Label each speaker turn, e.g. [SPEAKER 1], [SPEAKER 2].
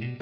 [SPEAKER 1] Bye.